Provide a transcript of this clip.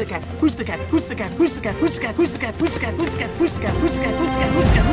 the cat? Who's the cat? Who's the cat? Who's the cat? Who's the cat? Who's the cat? Who's the cat? Who's the cat? Who's the cat? Who's the cat? Who's the cat? Who's the cat?